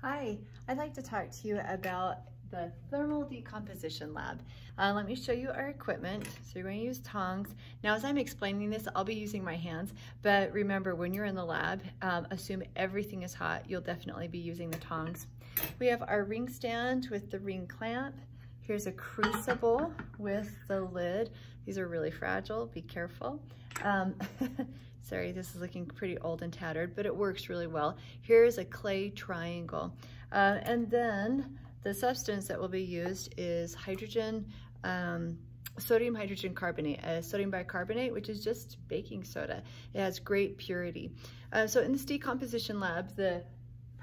Hi, I'd like to talk to you about the thermal decomposition lab. Uh, let me show you our equipment. So you're going to use tongs. Now as I'm explaining this, I'll be using my hands, but remember when you're in the lab, um, assume everything is hot. You'll definitely be using the tongs. We have our ring stand with the ring clamp. Here's a crucible with the lid. These are really fragile, be careful. Um, sorry, this is looking pretty old and tattered, but it works really well. Here's a clay triangle. Uh, and then the substance that will be used is hydrogen, um, sodium hydrogen carbonate, a sodium bicarbonate, which is just baking soda. It has great purity. Uh, so in this decomposition lab, the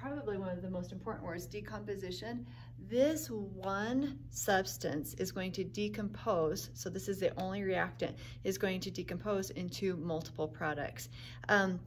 probably one of the most important words, decomposition, this one substance is going to decompose, so this is the only reactant, is going to decompose into multiple products. Um,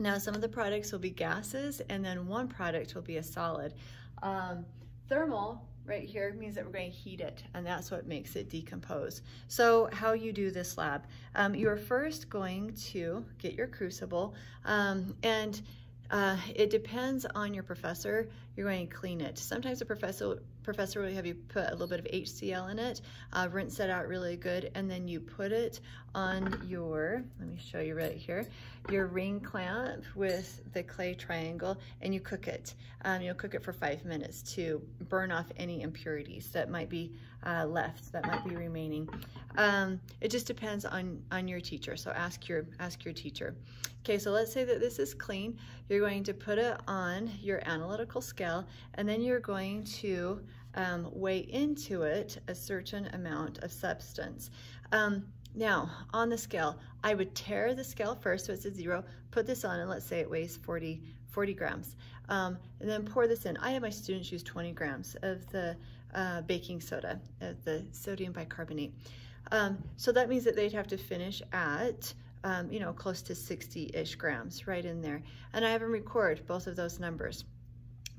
now some of the products will be gases and then one product will be a solid. Um, thermal right here means that we're going to heat it and that's what makes it decompose. So how you do this lab, um, you're first going to get your crucible um, and uh, it depends on your professor. You're going to clean it. Sometimes the professor professor will have you put a little bit of HCl in it, uh, rinse that out really good, and then you put it on your, let me show you right here, your ring clamp with the clay triangle, and you cook it. Um, you'll cook it for five minutes to burn off any impurities that might be uh, left, that might be remaining. Um, it just depends on, on your teacher, so ask your, ask your teacher. Okay, so let's say that this is clean. You're going to put it on your analytical scale, and then you're going to um, weigh into it a certain amount of substance. Um, now, on the scale, I would tare the scale first, so it's a zero, put this on, and let's say it weighs 40, 40 grams. Um, and then pour this in. I have my students use 20 grams of the uh, baking soda, of the sodium bicarbonate. Um, so that means that they'd have to finish at um, you know, close to 60-ish grams right in there. And I have them record both of those numbers.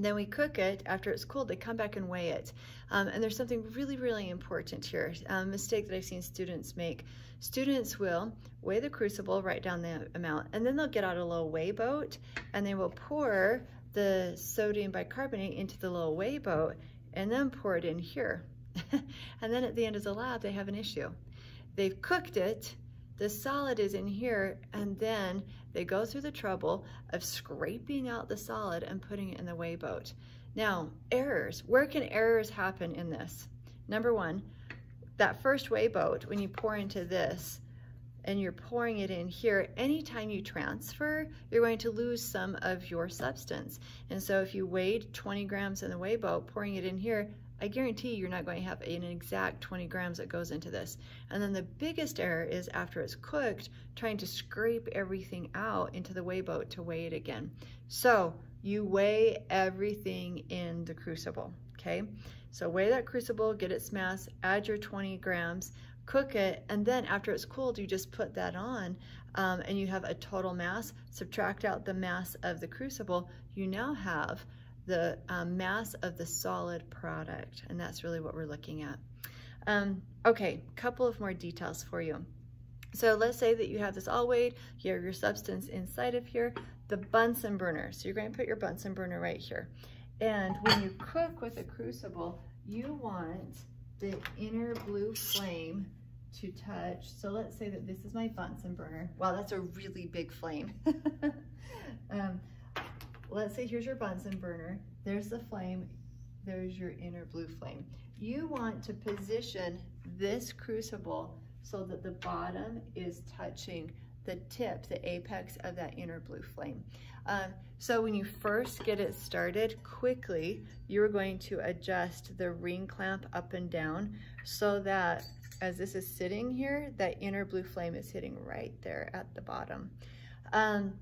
Then we cook it. After it's cooled, they come back and weigh it. Um, and there's something really, really important here. A um, mistake that I've seen students make. Students will weigh the crucible, write down the amount, and then they'll get out a little weigh boat and they will pour the sodium bicarbonate into the little weigh boat and then pour it in here. and then at the end of the lab, they have an issue. They've cooked it, the solid is in here and then they go through the trouble of scraping out the solid and putting it in the weigh boat. Now, errors. Where can errors happen in this? Number one, that first weigh boat, when you pour into this, and you're pouring it in here, anytime you transfer, you're going to lose some of your substance. And so if you weighed 20 grams in the weigh boat, pouring it in here, I guarantee you're not going to have an exact 20 grams that goes into this. And then the biggest error is after it's cooked, trying to scrape everything out into the weigh boat to weigh it again. So you weigh everything in the crucible, okay? So weigh that crucible, get its mass, add your 20 grams, cook it, and then after it's cooled, you just put that on um, and you have a total mass, subtract out the mass of the crucible, you now have the um, mass of the solid product, and that's really what we're looking at. Um, okay, couple of more details for you. So let's say that you have this all weighed, you have your substance inside of here, the Bunsen burner. So you're going to put your Bunsen burner right here. And when you cook with a crucible, you want the inner blue flame to touch. So let's say that this is my Bunsen burner. Wow, that's a really big flame. um, let's say here's your Bunsen burner. There's the flame. There's your inner blue flame. You want to position this crucible so that the bottom is touching the tip, the apex of that inner blue flame. Um, so when you first get it started, quickly, you're going to adjust the ring clamp up and down so that as this is sitting here, that inner blue flame is hitting right there at the bottom. Um,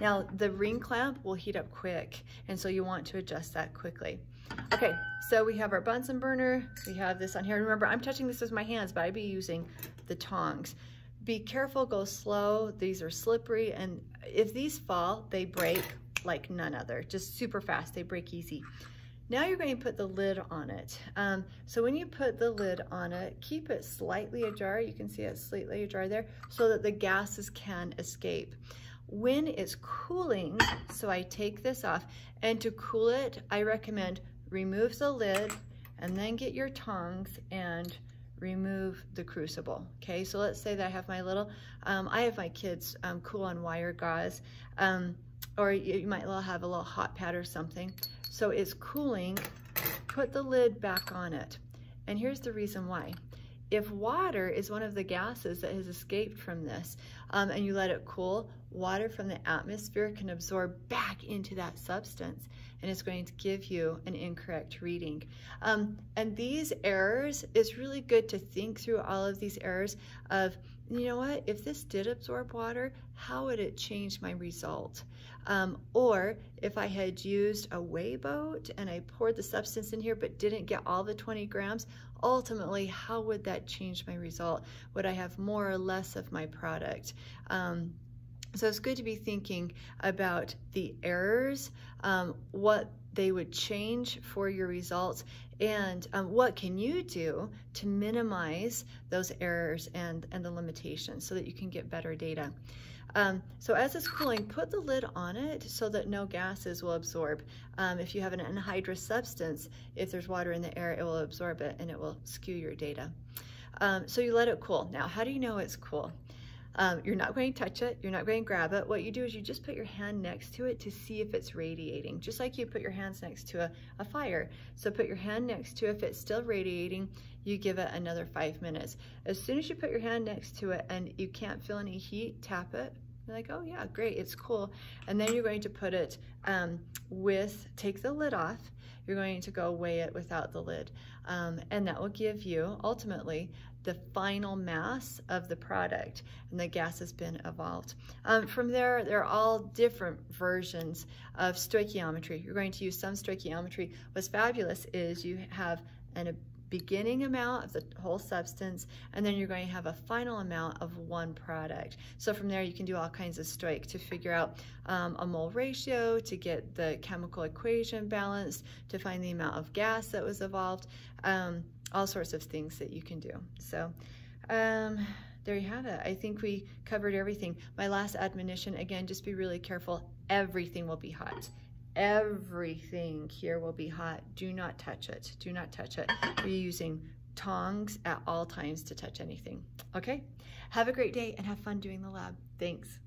now the ring clamp will heat up quick and so you want to adjust that quickly. Okay, so we have our Bunsen burner. We have this on here. Remember, I'm touching this with my hands, but I'd be using the tongs. Be careful, go slow. These are slippery and if these fall, they break like none other, just super fast. They break easy. Now you're going to put the lid on it. Um, so when you put the lid on it, keep it slightly ajar. You can see it slightly ajar there so that the gases can escape. When it's cooling, so I take this off, and to cool it, I recommend remove the lid and then get your tongs and remove the crucible. Okay, so let's say that I have my little, um, I have my kids um, cool on wire gauze, um, or you might have a little hot pad or something. So it's cooling, put the lid back on it. And here's the reason why. If water is one of the gases that has escaped from this um, and you let it cool, water from the atmosphere can absorb back into that substance and it's going to give you an incorrect reading. Um, and these errors, it's really good to think through all of these errors of, you know what, if this did absorb water, how would it change my result? Um, or if I had used a weigh boat and I poured the substance in here but didn't get all the 20 grams, ultimately, how would that change my result? Would I have more or less of my product? Um, so it's good to be thinking about the errors, um, what they would change for your results, and um, what can you do to minimize those errors and, and the limitations so that you can get better data. Um, so as it's cooling, put the lid on it so that no gases will absorb. Um, if you have an anhydrous substance, if there's water in the air, it will absorb it and it will skew your data. Um, so you let it cool. Now, how do you know it's cool? Um, you're not going to touch it. You're not going to grab it. What you do is you just put your hand next to it to see if it's radiating, just like you put your hands next to a, a fire. So put your hand next to it. If it's still radiating, you give it another five minutes. As soon as you put your hand next to it and you can't feel any heat, tap it. You're like, oh yeah, great, it's cool. And then you're going to put it um, with, take the lid off, you're going to go weigh it without the lid. Um, and that will give you, ultimately, the final mass of the product and the gas has been evolved. Um, from there, there are all different versions of stoichiometry. You're going to use some stoichiometry. What's fabulous is you have an beginning amount of the whole substance, and then you're going to have a final amount of one product. So from there, you can do all kinds of stoich to figure out um, a mole ratio, to get the chemical equation balanced, to find the amount of gas that was evolved, um, all sorts of things that you can do. So um, there you have it. I think we covered everything. My last admonition, again, just be really careful. Everything will be hot everything here will be hot. Do not touch it. Do not touch it. We're using tongs at all times to touch anything. Okay? Have a great day and have fun doing the lab. Thanks.